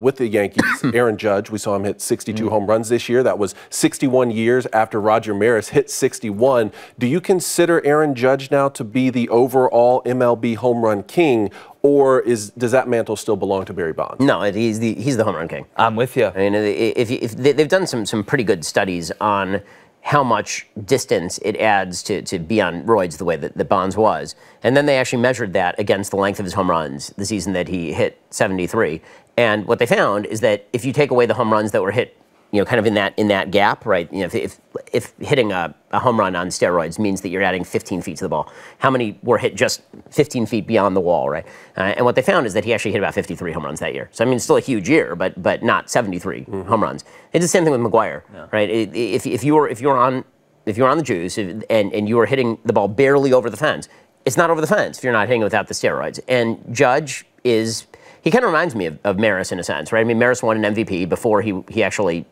with the Yankees, Aaron Judge, we saw him hit 62 Mm. home runs this year. That was 61 years after Roger Maris hit 61. Do you consider Aaron Judge now to be the overall MLB home run king, or is does that mantle still belong to Barry Bonds? No, he's the he's the home run king. I'm with you. I mean, if, if they- they've done some some pretty good studies on how much distance it adds to, to be on roids the way that, that Bonds was, and then they actually measured that against the length of his home runs the season that he hit 73. And what they found is that if you take away the home runs that were hit, you know, kind of in that in that gap, right? You know, if if, if hitting a, a home run on steroids means that you're adding 15 feet to the ball, how many were hit just 15 feet beyond the wall, right? Uh, and what they found is that he actually hit about 53 home runs that year. So I mean, it's still a huge year, but but not 73 home runs. It's the same thing with McGwire, right? I- i- If if you were if you were on if you're on the juice and and you were hitting the ball barely over the fence, it's not over the fence if you're not hitting it without the steroids. And Judge is he kind of reminds me of, of Maris in a sense, right? I mean, Maris won an MVP before he he actually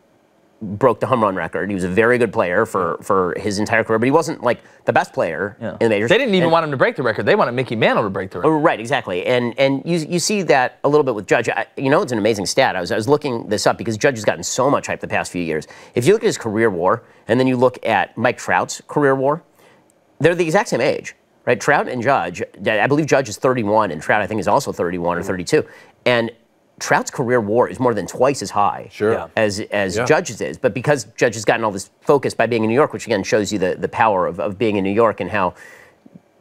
broke the home run record. He was a very good player for for his entire career, but he wasn't like the best player Yeah. in the majors. They didn't even And- want him to break the record. They wanted Mickey Mantle to break the record. Oh, Right, exactly, and and you you see that a little bit with Judge. I, you know, it's an amazing stat. I was I was looking this up because Judge has gotten so much hype the past few years. If you look at his career WAR and then you look at Mike Trout's career WAR, they're the exact same age, right? Trout and Judge. I believe Judge is 31, and Trout I think is also 31 or mm-hmm. 32, and. Trout's career WAR is more than twice as high Sure. Yeah. as as Yeah. Judge's is, but because Judge has gotten all this focus by being in New York, which again shows you the, the power of, of being in New York and how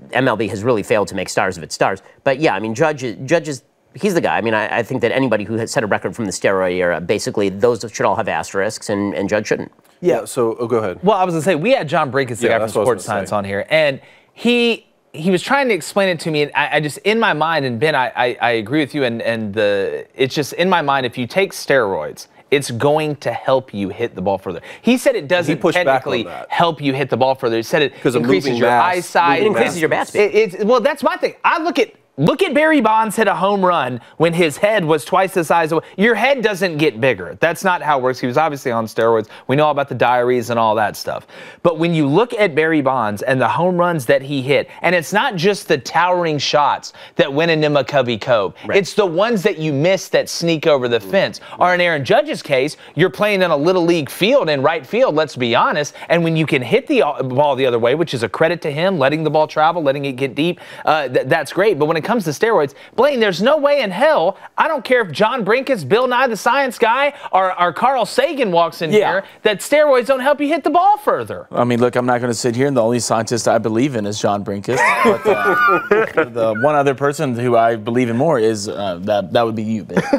MLB has really failed to make stars of its stars. But yeah, I mean, Judge, is- Judge is he's the guy. I mean, I, I think that anybody who has set a record from the steroid era, basically, those should all have asterisks, and, and Judge shouldn't. Yeah. So oh, go ahead. Well, I was gonna say we had John Brenkus, the Yeah, guy from what I was Sports Science, say. on here, and he he was trying to explain it to me, and I, I just in my mind, and Ben, I, I I agree with you, and and the it's just in my mind, if you take steroids. It's going to help you hit the ball further. He said it doesn't pushed back on technically help you hit the ball further. He said it increases your mass, eyesight. It increases your bat speed. It- it's- well, that's my thing. I look at look at Barry Bonds hit a home run when his head was twice the size of your head doesn't get bigger. That's not how it works. He was obviously on steroids. We know about the diaries and all that stuff. But when you look at Barry Bonds and the home runs that he hit, and it's not just the towering shots that win in Covey Cove. It's the ones that you miss that sneak over the fence. Or in Aaron Judge's case, you're playing in a little league field in right field, let's be honest. And when you can hit the uh, ball the other way, which is a credit to him, letting the ball travel, letting it get deep, uh, th- that's great. But when it comes to steroids, Blaine, there's no way in hell, I don't care if John Brenkus, Bill Nye the Science Guy, or, or Carl Sagan walks in Yeah. here, that steroids don't help you hit the ball further. I mean, look, I'm not going to sit here, and the only scientist I believe in is John Brenkus. But uh, the one other person who I believe in more is uh, that that would be you, Ben.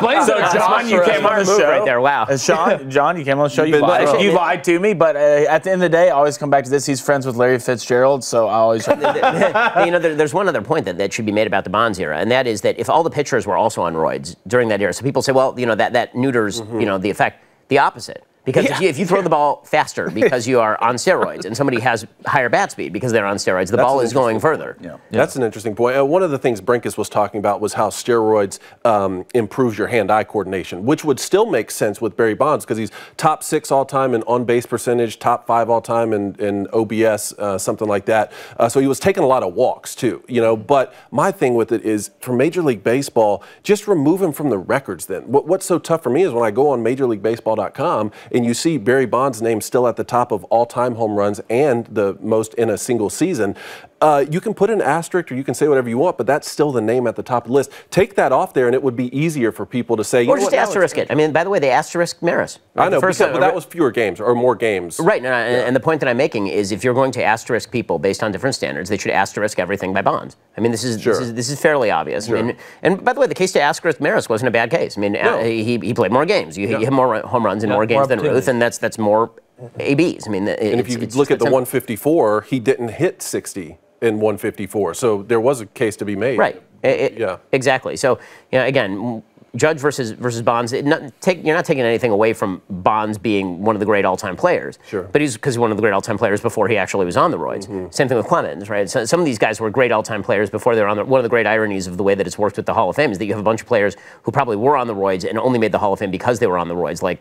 Blaine's So, a John, you came on the show right there, wow. Uh, Sean, John, you came on the show. You, been lied, you lied to me, but uh, at the end of the day, I always come back to this. He's friends with Larry Fitzgerald, so I always. you know, there, there's one other point that, that should be made about the Bonds era, and that is that if all the pitchers were also on roids during that era, so people say, well, you know, that, that neuters, mm-hmm. you know, the effect. The opposite. Because if, you, if you throw the ball faster because you are on steroids and somebody has higher bat speed because they're on steroids, the ball is going interesting further. Yeah. That's an interesting point. Uh, one of the things Brenkus was talking about was how steroids um, improves your hand-eye coordination, which would still make sense with Barry Bonds because he's top six all-time in on-base percentage, top five all-time in, in OPS, uh, something like that. Uh, so he was taking a lot of walks too, you know. But my thing with it is, for Major League Baseball, just remove him from the records. Then what, what's so tough for me is when I go on MajorLeagueBaseball.com and you see Barry Bonds' name still at the top of all-time home runs and the most in a single season. Uh, you can put an asterisk or you can say whatever you want, but that's still the name at the top of the list. Take that off there, and it would be easier for people to say. You Or just what, asterisk it. I mean, by the way, they asterisk Maris. I know, first because, but that was fewer games or more games. Right, no, no, and- and the point that I'm making is if you're going to asterisk people based on different standards, they should asterisk everything by bonds. I mean, this is Sure. this is, this is fairly obvious. I mean, and by the way, the case to asterisk Maris wasn't a bad case. I mean, No. uh, he, he played more games. You, you hit more home runs in more more games than. Ruth, and that's that's more ABs. I mean, And if you look at the 154, he didn't hit 60 in 154, so there was a case to be made. Right. It- Yeah. Exactly. So, you know, again, Judge versus versus Bonds. It not, take, you're not taking anything away from Bonds being one of the great all-time players. Sure. But he's because he's one of the great all-time players before he actually was on the roids. Mm-hmm. Same thing with Clemens, right? So, some of these guys were great all-time players before they were on the. One of the great ironies of the way that it's worked with the Hall of Fame is that you have a bunch of players who probably were on the roids and only made the Hall of Fame because they were on the roids, like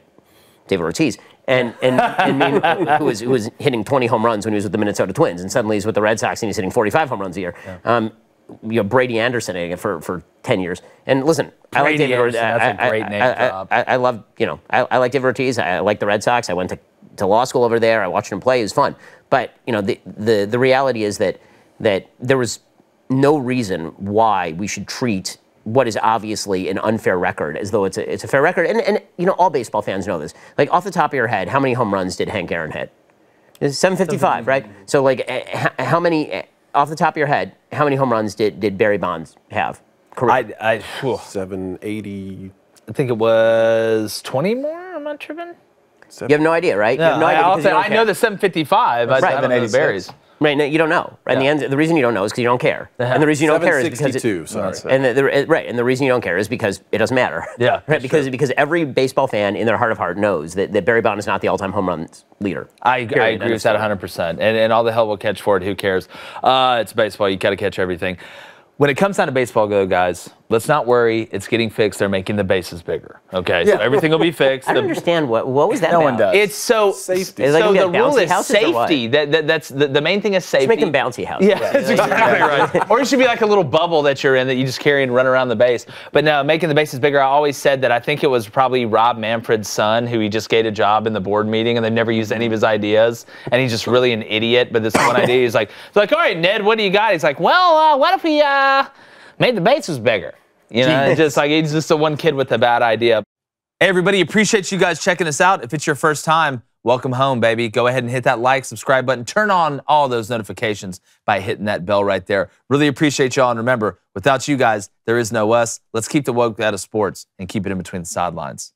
David Ortiz, and and, and mean, who was who was hitting 20 home runs when he was with the Minnesota Twins, and suddenly he's with the Red Sox and he's hitting 45 home runs a year. Um, you know Brady Anderson in it for for ten years. And listen, I like David Ortiz. That's a I- great I- name I. I, I love you know I, I like David Ortiz. I like the Red Sox. I went to, to law school over there. I watched him play. It was fun. But you know the the the reality is that that there was no reason why we should treat what is obviously an unfair record as though it's a, it's a fair record. And, and you know, all baseball fans know this. Like, off the top of your head, how many home runs did Hank Aaron hit? 755, right? So, like, eh, how many, eh, off the top of your head, how many home runs did, did Barry Bonds have? Correct. I, I, whew, 780. I think it was 20 more. I'm not tripping. you have no idea, right? you No, have no I, idea I'll because say- you I know the 755. I, I don't know the 786. berries. Right, no, you don't know. Right? Yeah. And the, end, the reason you don't know is because you don't care. And the reason you don't care is because it, 762, sorry. That's. And the, the, right, and the reason you don't care is because it doesn't matter. Yeah, right. that's Because because every baseball fan in their heart of heart knows that, that Barry Bonds is not the all-time home runs leader. I, I agree with that 100%. And, and all the hell we'll catch for it. Who cares? Uh, it's baseball. You got to catch everything. When it comes down to baseball, though, guys, let's not worry. It's getting fixed. They're making the bases bigger. Okay, so everything will be fixed. I don't The- understand what what was that No about? one does. It's so Safety. Is like So the rule is houses safety. That, that that's the, the main thing is safety. Let's make them bouncy houses. Yeah, that's exactly right. Or it should be like a little bubble that you're in that you just carry and run around the base. But no, making the bases bigger. I always said that I think it was probably Rob Manfred's son who he just gave a job in the board meeting and they never used any of his ideas. And he's just really an idiot. But this one idea, he's like, they're like, all right, Ned, what do you got? He's like, well, uh, what if we uh, made the bases bigger? You know, just like he's just the one kid with a bad idea. Hey, everybody, appreciate you guys checking us out. If it's your first time, welcome home, baby. Go ahead and hit that like, subscribe button, turn on all those notifications by hitting that bell right there. Really appreciate y'all. And remember, without you guys, there is no us. Let's keep the woke out of sports and keep it in between the sidelines.